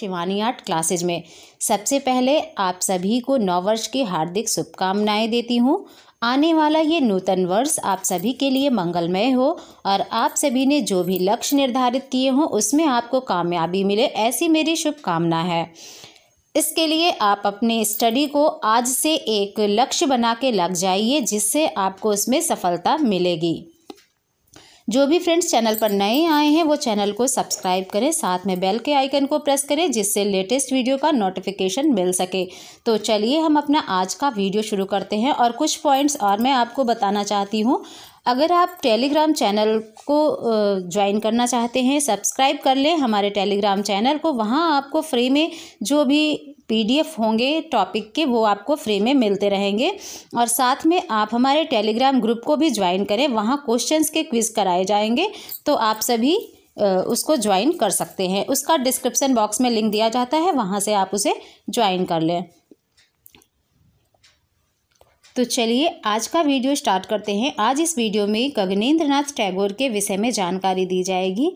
Shivani art classes में। सबसे पहले आप सभी को नव वर्ष की हार्दिक शुभकामनाएँ देती हूँ। आने वाला ये नूतन वर्ष आप सभी के लिए मंगलमय हो और आप सभी ने जो भी लक्ष्य निर्धारित किए हों, उसमें आपको कामयाबी मिले, ऐसी मेरी शुभकामना है। इसके लिए आप अपने स्टडी को आज से एक लक्ष्य बना के लग जाइए, जिससे आपको उसमें सफलता मिलेगी। जो भी फ्रेंड्स चैनल पर नए आए हैं, वो चैनल को सब्सक्राइब करें, साथ में बेल के आइकन को प्रेस करें, जिससे लेटेस्ट वीडियो का नोटिफिकेशन मिल सके। तो चलिए, हम अपना आज का वीडियो शुरू करते हैं और कुछ पॉइंट्स और मैं आपको बताना चाहती हूँ। अगर आप टेलीग्राम चैनल को ज्वाइन करना चाहते हैं, सब्सक्राइब कर लें, हमारे टेलीग्राम चैनल को, वहाँ आपको फ्री में जो भी पीडीएफ होंगे टॉपिक के, वो आपको फ्री में मिलते रहेंगे। और साथ में आप हमारे टेलीग्राम ग्रुप को भी ज्वाइन करें, वहाँ क्वेश्चंस के क्विज़ कराए जाएँगे तो आप सभी उसको ज्वाइन कर सकते हैं। उसका डिस्क्रिप्सन बॉक्स में लिंक दिया जाता है, वहाँ से आप उसे ज्वाइन कर लें। तो चलिए, आज का वीडियो स्टार्ट करते हैं। आज इस वीडियो में गगनेंद्र नाथ टैगोर के विषय में जानकारी दी जाएगी।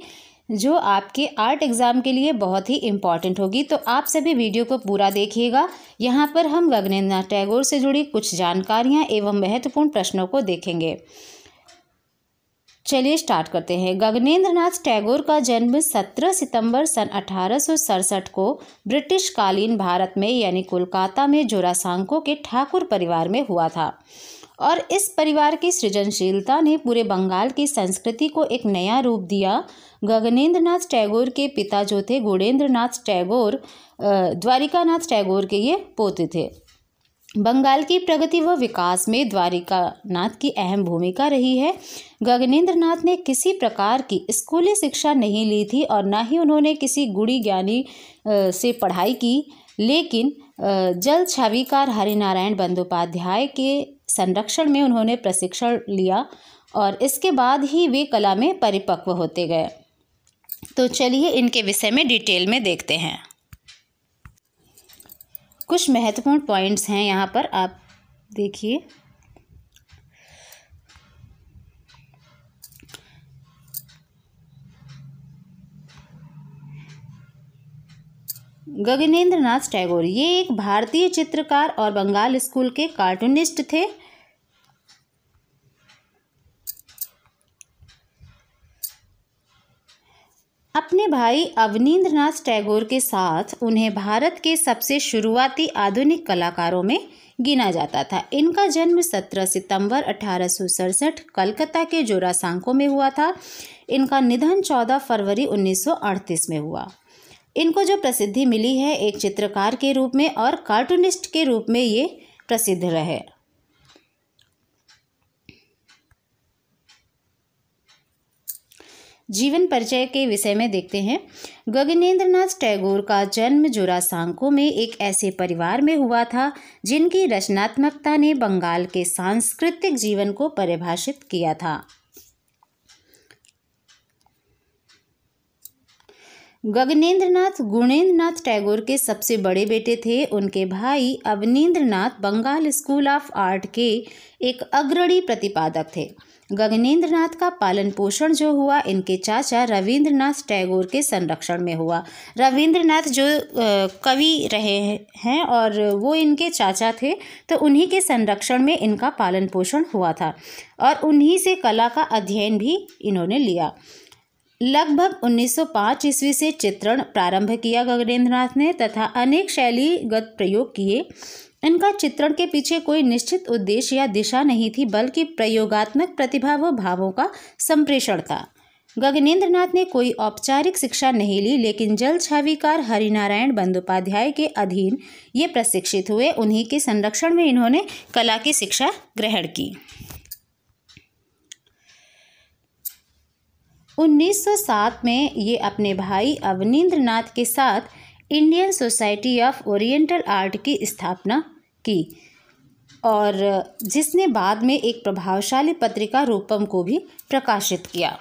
जो आपके आर्ट एग्ज़ाम के लिए बहुत ही इंपॉर्टेंट होगी। तो आप सभी वीडियो को पूरा देखिएगा। यहाँ पर हम गगनेंद्र नाथ टैगोर से जुड़ी कुछ जानकारियाँ एवं महत्वपूर्ण प्रश्नों को देखेंगे। चलिए स्टार्ट करते हैं। गगनेंद्र नाथ टैगोर का जन्म 17 सितंबर सन अठारह सौ सड़सठ को ब्रिटिश कालीन भारत में, यानी कोलकाता में जोरासांको के ठाकुर परिवार में हुआ था। और इस परिवार की सृजनशीलता ने पूरे बंगाल की संस्कृति को एक नया रूप दिया। गगनेंद्र नाथ टैगोर के पिता जो थे गुणेंद्र नाथ टैगोर द्वारिका नाथ टैगोर के ये पोते थे। बंगाल की प्रगति व विकास में द्वारिका नाथ की अहम भूमिका रही है। गगनेंद्र नाथ ने किसी प्रकार की स्कूली शिक्षा नहीं ली थी और ना ही उन्होंने किसी गुड़ी ज्ञानी से पढ़ाई की, लेकिन जल छविकार हरिनारायण बंदोपाध्याय के संरक्षण में उन्होंने प्रशिक्षण लिया और इसके बाद ही वे कला में परिपक्व होते गए। तो चलिए इनके विषय में डिटेल में देखते हैं। कुछ महत्वपूर्ण पॉइंट्स हैं यहाँ पर, आप देखिए। गगनेंद्र नाथ टैगोर, ये एक भारतीय चित्रकार और बंगाल स्कूल के कार्टूनिस्ट थे। अपने भाई अवनींद्र नाथ टैगोर के साथ उन्हें भारत के सबसे शुरुआती आधुनिक कलाकारों में गिना जाता था। इनका जन्म 17 सितंबर अठारह कलकत्ता के जोरासांको में हुआ था। इनका निधन 14 फरवरी 1938 में हुआ। इनको जो प्रसिद्धि मिली है, एक चित्रकार के रूप में और कार्टूनिस्ट के रूप में ये प्रसिद्ध रहे। जीवन परिचय के विषय में देखते हैं। गगनेंद्र नाथ टैगोर का जन्म जोरासांको में एक ऐसे परिवार में हुआ था, जिनकी रचनात्मकता ने बंगाल के सांस्कृतिक जीवन को परिभाषित किया था। गगनेंद्र नाथ गुणेंद्र नाथ टैगोर के सबसे बड़े बेटे थे। उनके भाई Abanindra Nath Bengal school of art के एक अग्रणी प्रतिपादक थे। गगनेंद्र नाथ का पालन पोषण जो हुआ, इनके चाचा रविंद्रनाथ टैगोर के संरक्षण में हुआ। रविंद्रनाथ जो कवि रहे हैं और वो इनके चाचा थे तो उन्हीं के संरक्षण में इनका पालन पोषण हुआ था और उन्हीं से कला का अध्ययन भी इन्होंने लिया। लगभग 1905 ईस्वी से चित्रण प्रारंभ किया गगनेंद्रनाथ ने तथा अनेक शैलीगत प्रयोग किए। इनका चित्रण के पीछे कोई निश्चित उद्देश्य या दिशा नहीं थी, बल्कि प्रयोगात्मक प्रतिभा व भावों का संप्रेषण था। गगनेंद्र नाथ ने कोई औपचारिक शिक्षा नहीं ली, लेकिन जल छाविकार हरिनारायण बंदोपाध्याय के अधीन ये प्रशिक्षित हुए। उन्हीं के संरक्षण में इन्होंने कला की शिक्षा ग्रहण की। 1907 में ये अपने भाई अवनींद्र नाथ के साथ Indian society of oriental art की स्थापना की। और जिसने बाद में एक प्रभावशाली पत्रिका रूपम को भी प्रकाशित किया।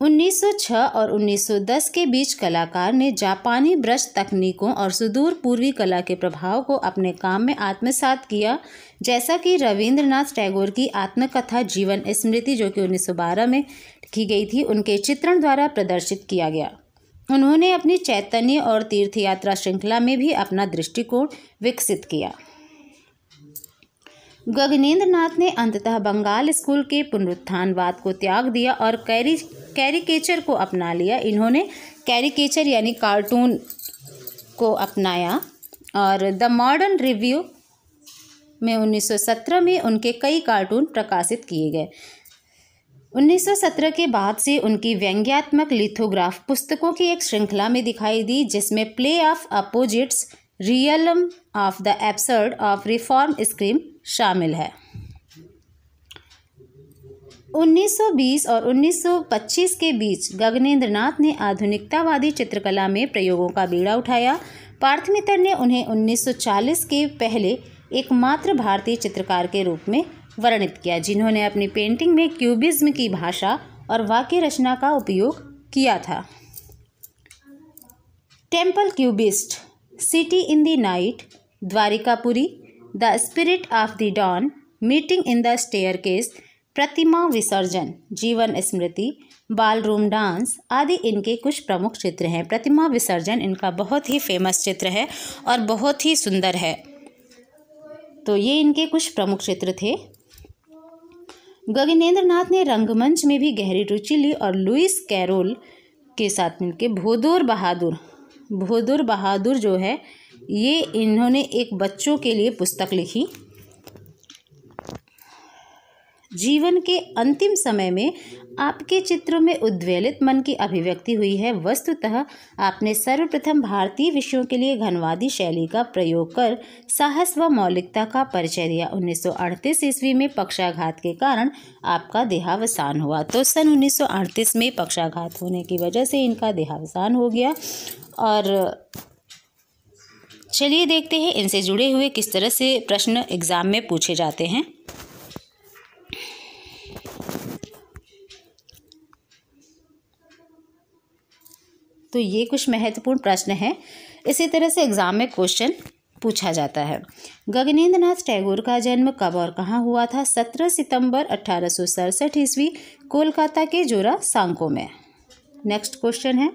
1906 और 1910 के बीच कलाकार ने जापानी ब्रश तकनीकों और सुदूर पूर्वी कला के प्रभाव को अपने काम में आत्मसात किया, जैसा कि रविंद्रनाथ टैगोर की आत्मकथा जीवन स्मृति जो कि 1912 में की गई थी, उनके चित्रण द्वारा प्रदर्शित किया गया। उन्होंने अपनी चैतन्य और तीर्थ यात्रा श्रृंखला में भी अपना दृष्टिकोण विकसित किया। गगनेंद्र नाथ ने अंततः बंगाल स्कूल के पुनरुत्थानवाद को त्याग दिया और कैरी, कैरिकेचर को अपना लिया। इन्होंने कैरिकेचर यानी कार्टून को अपनाया और द मॉडर्न रिव्यू में 1917 में उनके कई कार्टून प्रकाशित किए गए। 1917 के बाद से उनकी व्यंग्यात्मक लिथोग्राफ पुस्तकों की एक श्रृंखला में दिखाई दी, जिसमें play of opposites, realm of the absurd of reform scream शामिल है। 1920 और 1925 के बीच गगनेंद्र नाथ ने आधुनिकतावादी चित्रकला में प्रयोगों का बीड़ा उठाया। पार्थमितर ने उन्हें 1940 के पहले एकमात्र भारतीय चित्रकार के रूप में वर्णित किया, जिन्होंने अपनी पेंटिंग में क्यूबिज्म की भाषा और वाक्य रचना का उपयोग किया था। Temple cubist city in the night Dwarikapuri the spirit of the dawn meeting in the staircase प्रतिमा विसर्जन जीवन स्मृति बाल रूम डांस आदि इनके कुछ प्रमुख चित्र हैं। प्रतिमा विसर्जन इनका बहुत ही फ़ेमस चित्र है और बहुत ही सुंदर है। तो ये इनके कुछ प्रमुख चित्र थे। गगनेंद्र नाथ ने रंगमंच में भी गहरी रुचि ली और लुइस कैरोल के साथ मिलकर भोदोर बहादुर, भोदुर बहादुर जो है, ये इन्होंने एक बच्चों के लिए पुस्तक लिखी। जीवन के अंतिम समय में आपके चित्रों में उद्वेलित मन की अभिव्यक्ति हुई है। वस्तुतः आपने सर्वप्रथम भारतीय विषयों के लिए घनवादी शैली का प्रयोग कर साहस व मौलिकता का परिचय दिया। 1938 ईस्वी में पक्षाघात के कारण आपका देहावसान हुआ। तो सन 1938 में पक्षाघात होने की वजह से इनका देहावसान हो गया और चलिए देखते हैं इनसे जुड़े हुए किस तरह से प्रश्न एग्ज़ाम में पूछे जाते हैं। तो ये कुछ महत्वपूर्ण प्रश्न हैं। इसी तरह से एग्ज़ाम में क्वेश्चन पूछा जाता है। गगनेंद्र नाथ टैगोर का जन्म कब और कहाँ हुआ था? सत्रह सितंबर अठारह सौ सड़सठ ईस्वी, कोलकाता के जोरा सांको में। नेक्स्ट क्वेश्चन है।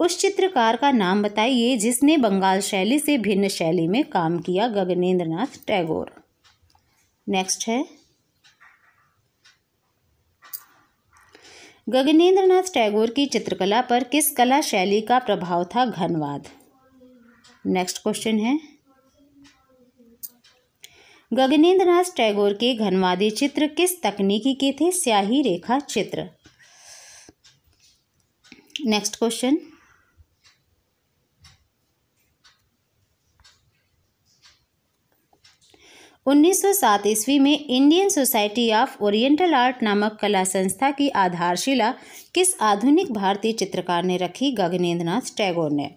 उस चित्रकार का नाम बताइए जिसने बंगाल शैली से भिन्न शैली में काम किया गगनेंद्र नाथ टैगोर। नेक्स्ट है। गगनेंद्र नाथ टैगोर की चित्रकला पर किस कला शैली का प्रभाव था घनवाद? नेक्स्ट क्वेश्चन है। गगनेन्द्रनाथ टैगोर के घनवादी चित्र किस तकनीकी के थे? स्याही रेखा चित्र। नेक्स्ट क्वेश्चन 1907 ईस्वी में Indian society of oriental art नामक कला संस्था की आधारशिला किस आधुनिक भारतीय चित्रकार ने रखी? गगनेंद्र नाथ टैगोर ने।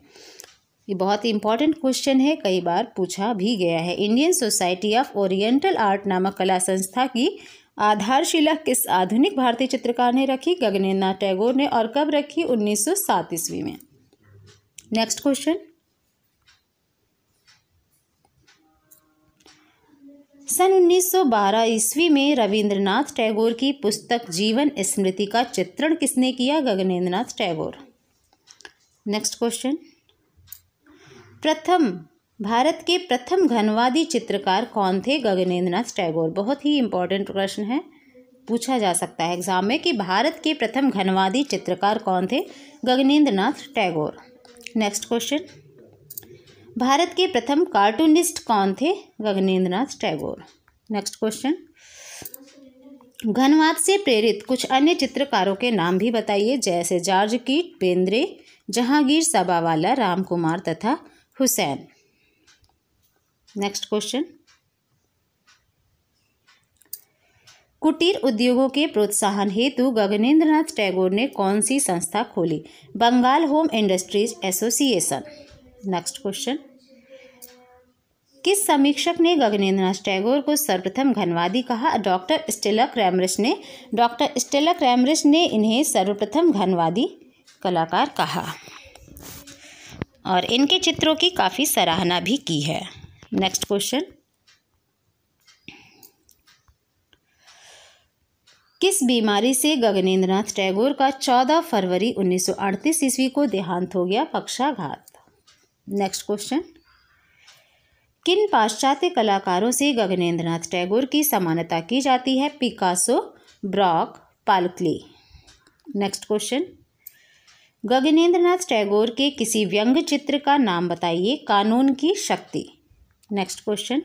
ये बहुत ही इंपॉर्टेंट क्वेश्चन है, कई बार पूछा भी गया है। Indian society of oriental art नामक कला संस्था की आधारशिला किस आधुनिक भारतीय चित्रकार ने रखी? गगनेंद्र नाथ टैगोर ने और कब रखी? 1907 ईस्वी में। नेक्स्ट क्वेश्चन सन 1912 ईस्वी में रविंद्रनाथ टैगोर की पुस्तक जीवन स्मृति का चित्रण किसने किया? गगनेंद्र नाथ टैगोर। नेक्स्ट क्वेश्चन प्रथम, भारत के प्रथम घनवादी चित्रकार कौन थे? गगनेंद्र नाथ टैगोर। बहुत ही इंपॉर्टेंट प्रश्न है। पूछा जा सकता है एग्ज़ाम में कि भारत के प्रथम घनवादी चित्रकार कौन थे? गगनेंद्र नाथ टैगोर। नेक्स्ट क्वेश्चन भारत के प्रथम कार्टूनिस्ट कौन थे? गगनेंद्र नाथ टैगोर। नेक्स्ट क्वेश्चन घनवाद से प्रेरित कुछ अन्य चित्रकारों के नाम भी बताइए, जैसे जॉर्ज कीट बेंद्रे जहांगीर सबावाला राम कुमार तथा हुसैन। नेक्स्ट क्वेश्चन कुटीर उद्योगों के प्रोत्साहन हेतु गगनेंद्र नाथ टैगोर ने कौन सी संस्था खोली? Bengal home industries association. Next question किस समीक्षक ने गगनेंद्रनाथ टैगोर को सर्वप्रथम घनवादी कहा? डॉक्टर स्टेला क्रैमरिस ने। डॉक्टर स्टेला क्रैमरिस ने इन्हें सर्वप्रथम घनवादी कलाकार कहा। और इनके चित्रों की काफ़ी सराहना भी की है। नेक्स्ट क्वेश्चन किस बीमारी से गगनेंद्रनाथ टैगोर का 14 फरवरी 1938 ईस्वी को देहांत हो गया? पक्षाघात। नेक्स्ट क्वेश्चन किन पाश्चात्य कलाकारों से गगनेंद्रनाथ टैगोर की समानता की जाती है? Picasso Braque Paul Klee next question Gaganendranath Tagore के किसी व्यंग चित्र का नाम बताइए, कानून की शक्ति. नेक्स्ट क्वेश्चन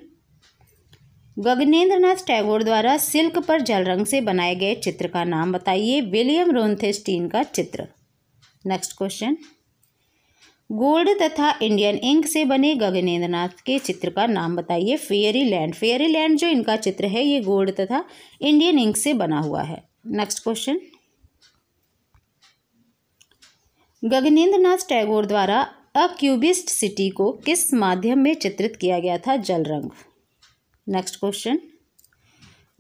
गगनेंद्रनाथ टैगोर द्वारा सिल्क पर जल रंग से बनाए गए चित्र का नाम बताइए, विलियम रोन्थेस्टीन का चित्र. नेक्स्ट क्वेश्चन गोल्ड तथा इंडियन इंक से बने गगनेंद्रनाथ के चित्र का नाम बताइए। Fairy land. फेयरी लैंड जो इनका चित्र है, ये गोल्ड तथा इंडियन इंक से बना हुआ है। Next question. गगनेंद्रनाथ टैगोर द्वारा अ क्यूबिस्ट सिटी को किस माध्यम में चित्रित किया गया था? जल रंग नेक्स्ट क्वेश्चन।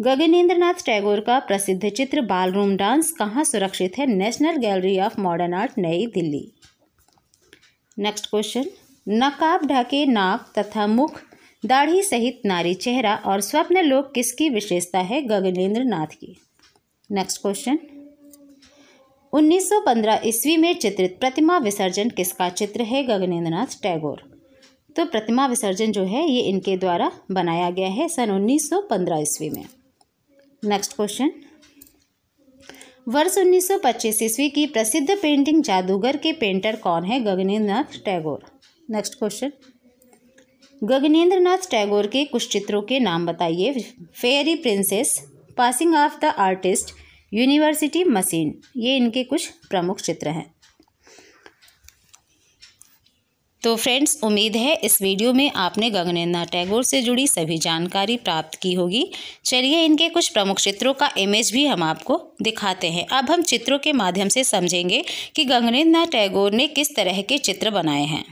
गगनेंद्रनाथ टैगोर का प्रसिद्ध चित्र बालरूम डांस कहाँ सुरक्षित है? National gallery of modern art, नई दिल्ली। नेक्स्ट क्वेश्चन नकाब ढाके नाक तथा मुख, दाढ़ी सहित नारी चेहरा और स्वप्न लोक किसकी विशेषता है गगनेन्द्र नाथ की नेक्स्ट क्वेश्चन 1915 ईस्वी में चित्रित प्रतिमा विसर्जन किसका चित्र है गगनेंद्र नाथ टैगोर? तो प्रतिमा विसर्जन जो है, ये इनके द्वारा बनाया गया है सन 1915 ईस्वी में। नेक्स्ट क्वेश्चन वर्ष 1925 ईस्वी की प्रसिद्ध पेंटिंग जादूगर के पेंटर कौन है? गगनेन्द्रनाथ टैगोर। नेक्स्ट क्वेश्चन गगनेन्द्र नाथ टैगोर के कुछ चित्रों के नाम बताइए। Fairy princess passing of the artist university machine ये इनके कुछ प्रमुख चित्र हैं। तो फ्रेंड्स, उम्मीद है इस वीडियो में आपने गगनेन्द्रनाथ टैगोर से जुड़ी सभी जानकारी प्राप्त की होगी। चलिए इनके कुछ प्रमुख चित्रों का इमेज भी हम आपको दिखाते हैं। अब हम चित्रों के माध्यम से समझेंगे कि गगनेन्द्रनाथ टैगोर ने किस तरह के चित्र बनाए हैं।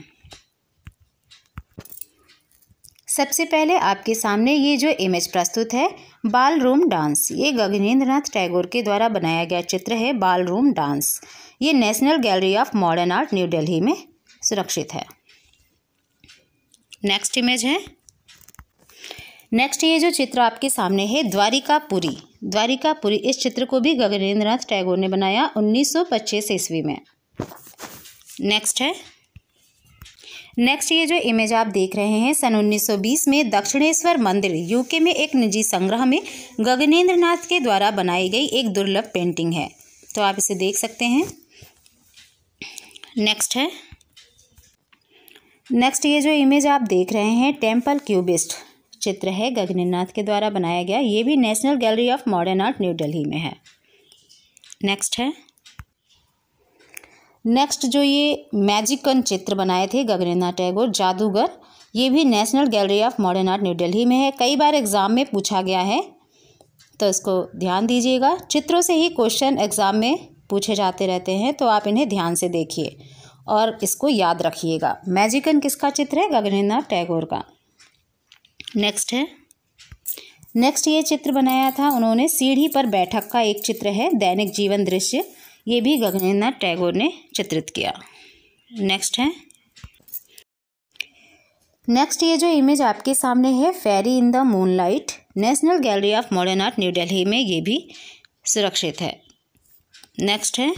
सबसे पहले आपके सामने ये जो इमेज प्रस्तुत है बाल रूम डांस। ये गगनेंद्रनाथ टैगोर के द्वारा बनाया गया चित्र है बाल रूम डांस। ये national gallery of modern art new Delhi में सुरक्षित है। नेक्स्ट इमेज है। नेक्स्ट ये जो चित्र आपके सामने है, द्वारिकापुरी। द्वारिकापुरी, इस चित्र को भी गगनेंद्रनाथ टैगोर ने बनाया 1925 ईस्वी में। नेक्स्ट है। नेक्स्ट ये जो इमेज आप देख रहे हैं, सन 1920 में दक्षिणेश्वर मंदिर यूके में एक निजी संग्रह में गगनेंद्रनाथ के द्वारा बनाई गई एक दुर्लभ पेंटिंग है। तो आप इसे देख सकते हैं। नेक्स्ट है। नेक्स्ट ये जो इमेज आप देख रहे हैं टेंपल क्यूबिस्ट चित्र है, गगनीनाथ के द्वारा बनाया गया। ये भी national gallery of modern art new Delhi में है। नेक्स्ट है। नेक्स्ट जो ये मैजिकन चित्र बनाए थे गगनेन्द्रनाथ टैगोर, जादूगर, ये भी national gallery of modern art new Delhi में है। कई बार एग्ज़ाम में पूछा गया है तो इसको ध्यान दीजिएगा। चित्रों से ही क्वेश्चन एग्ज़ाम में पूछे जाते रहते हैं तो आप इन्हें ध्यान से देखिए। और इसको याद रखिएगा। मैजिकन किसका चित्र है? गगनेन्द्रनाथ टैगोर का। नेक्स्ट है। नेक्स्ट ये चित्र बनाया था उन्होंने सीढ़ी पर बैठक का एक चित्र है, दैनिक जीवन दृश्य। ये भी गगनेन्द्रनाथ टैगोर ने चित्रित किया। नेक्स्ट है। नेक्स्ट ये जो इमेज आपके सामने है fairy in the moonlight national gallery of modern art new Delhi में ये भी सुरक्षित है। नेक्स्ट है।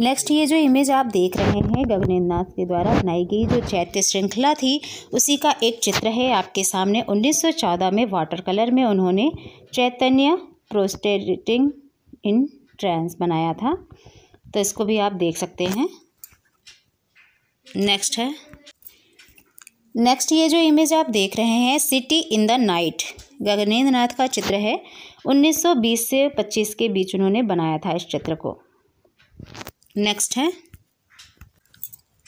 नेक्स्ट ये जो इमेज आप देख रहे हैं गगनेन्द्र नाथ के द्वारा बनाई गई जो चैत्य श्रृंखला थी, उसी का एक चित्र है आपके सामने। 1914 में वाटर कलर में उन्होंने चैतन्य प्रोस्टेटिंग इन ट्रांस बनाया था। तो इसको भी आप देख सकते हैं। नेक्स्ट है। नेक्स्ट ये जो इमेज आप देख रहे हैं city in the night Gaganendra Nath का चित्र है। 1920 से 25 के बीच उन्होंने बनाया था इस चित्र को। नेक्स्ट है।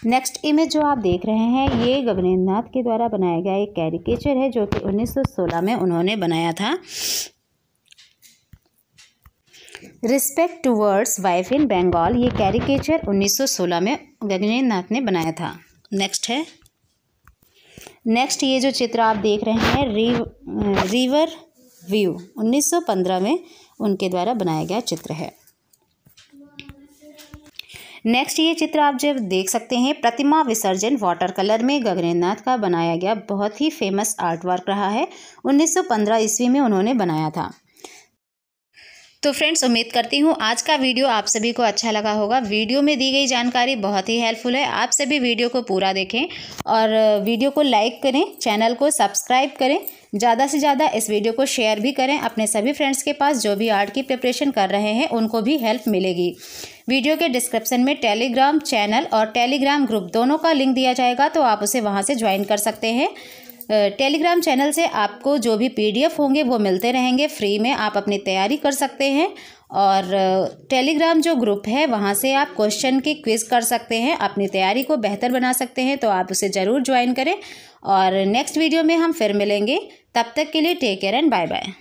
नेक्स्ट इमेज जो आप देख रहे हैं, ये गगनेन्द्र नाथ के द्वारा बनाया गया एक कैरिकेचर है, जो कि 1916 में उन्होंने बनाया था। Respect towards wife in Bengal ये कैरिकेचर 1916 में गगनेन्द्र नाथ ने बनाया था। नेक्स्ट है। नेक्स्ट ये जो चित्र आप देख रहे हैं री रिवर व्यू 1915 में उनके द्वारा बनाया गया चित्र है। नेक्स्ट ये चित्र आप जब देख सकते हैं, प्रतिमा विसर्जन वाटर कलर में गगनेनाथ का बनाया गया बहुत ही फ़ेमस आर्ट वर्क रहा है। 1915 ईस्वी में उन्होंने बनाया था। तो फ्रेंड्स, उम्मीद करती हूँ आज का वीडियो आप सभी को अच्छा लगा होगा। वीडियो में दी गई जानकारी बहुत ही हेल्पफुल है। आप सभी वीडियो को पूरा देखें और वीडियो को लाइक करें चैनल को सब्सक्राइब करें। ज़्यादा से ज़्यादा इस वीडियो को शेयर भी करें। अपने सभी फ्रेंड्स के पास जो भी आर्ट की प्रिपरेशन कर रहे हैं, उनको भी हेल्प मिलेगी। वीडियो के डिस्क्रिप्शन में टेलीग्राम चैनल और टेलीग्राम ग्रुप दोनों का लिंक दिया जाएगा तो आप उसे वहाँ से ज्वाइन कर सकते हैं। टेलीग्राम चैनल से आपको जो भी पीडीएफ होंगे, वो मिलते रहेंगे। फ्री में आप अपनी तैयारी कर सकते हैं। और टेलीग्राम जो ग्रुप है, वहाँ से आप क्वेश्चन की क्विज़ कर सकते हैं। अपनी तैयारी को बेहतर बना सकते हैं तो आप उसे ज़रूर ज्वाइन करें। और नेक्स्ट वीडियो में हम फिर मिलेंगे। तब तक के लिए take care and bye bye